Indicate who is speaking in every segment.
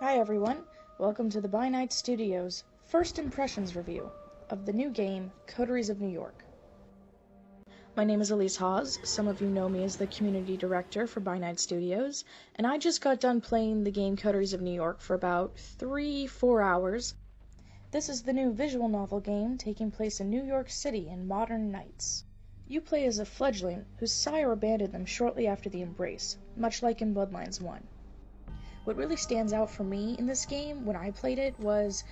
Speaker 1: Hi everyone, welcome to the By Night Studios first impressions review of the new game Coteries of New York. My name is Elise Hawes. Some of you know me as the community director for By Night Studios, and I just got done playing the game Coteries of New York for about three, four hours. This is the new visual novel game taking place in New York City in modern nights. You play as a fledgling whose sire abandoned them shortly after the embrace, much like in Bloodlines 1. What really stands out for me in this game when I played it was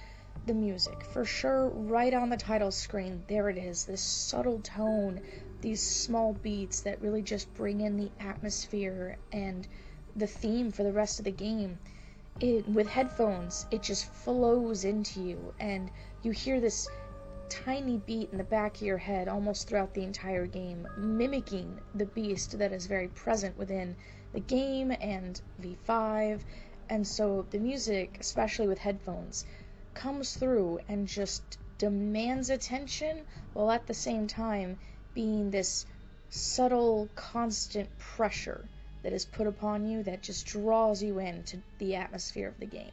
Speaker 1: the music. For sure, right on the title screen, there it is, this subtle tone, these small beats that really just bring in the atmosphere and the theme for the rest of the game. It, with headphones, it just flows into you, and you hear this tiny beat in the back of your head almost throughout the entire game, mimicking the beast that is very present within the game and V5 and so the music, especially with headphones, comes through and just demands attention while at the same time being this subtle, constant pressure that is put upon you that just draws you into the atmosphere of the game.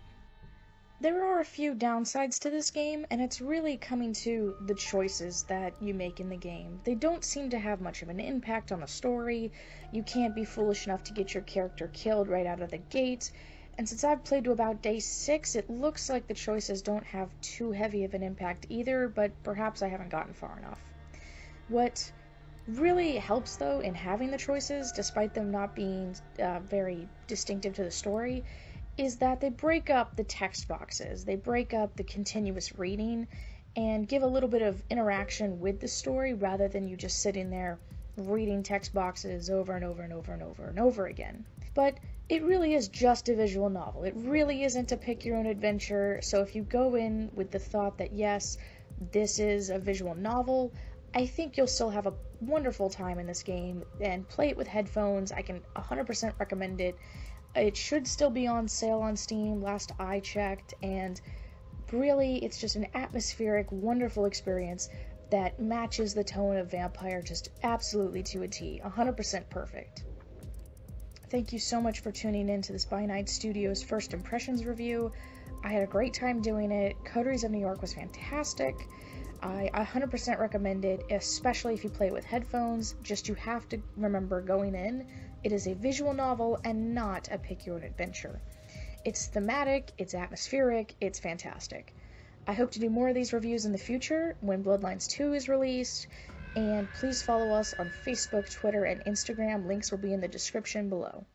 Speaker 1: There are a few downsides to this game, and it's really coming to the choices that you make in the game. They don't seem to have much of an impact on the story. You can't be foolish enough to get your character killed right out of the gate, and since I've played to about day 6, it looks like the choices don't have too heavy of an impact either, but perhaps I haven't gotten far enough. What really helps, though, in having the choices, despite them not being uh, very distinctive to the story, is that they break up the text boxes. They break up the continuous reading and give a little bit of interaction with the story rather than you just sitting there reading text boxes over and over and over and over and over again. But it really is just a visual novel. It really isn't a pick your own adventure. So if you go in with the thought that, yes, this is a visual novel, I think you'll still have a wonderful time in this game and play it with headphones. I can 100% recommend it. It should still be on sale on Steam, last I checked, and really, it's just an atmospheric, wonderful experience that matches the tone of Vampire just absolutely to a T. 100% perfect. Thank you so much for tuning in to this By Night Studios First Impressions review. I had a great time doing it. Coteries of New York was fantastic. I 100% recommend it, especially if you play it with headphones. Just you have to remember going in, it is a visual novel and not a pick your own adventure. It's thematic, it's atmospheric, it's fantastic. I hope to do more of these reviews in the future when Bloodlines 2 is released, and please follow us on Facebook, Twitter, and Instagram. Links will be in the description below.